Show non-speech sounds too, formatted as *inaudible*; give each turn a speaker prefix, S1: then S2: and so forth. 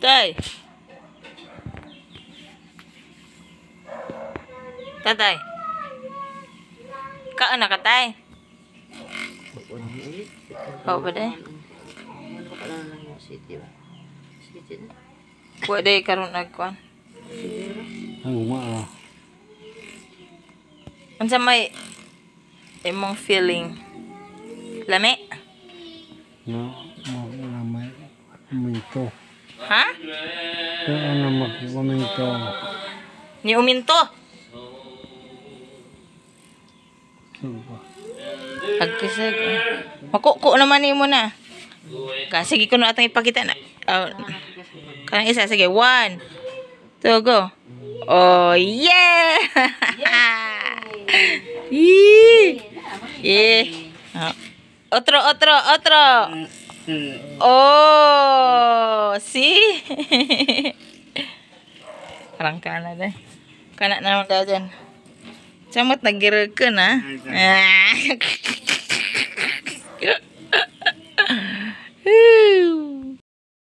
S1: tay Tay
S2: tay. Cỡ nào cả tay. Bỏ vào đây.
S1: Buat deh karun
S2: akuan.
S3: Ang uma.
S1: Unsa may imong feeling? Lami?
S3: No, mo lamay. Minto.
S1: Ha?
S3: Kaya na magkuminto.
S1: Ni uminto.
S3: Suba.
S1: Pagkisag. Makuko naman nimo na. Ka sige ko na atong ipakita na. Oh, kanang isa sige. One. Two, go. Oh, yeah! *laughs* Yee! Yeah. Oh. Otro, otro, otro. Oh, see. Harang ka na dyan. nama naman dyan. Samot, nag-girl. Ah. *laughs*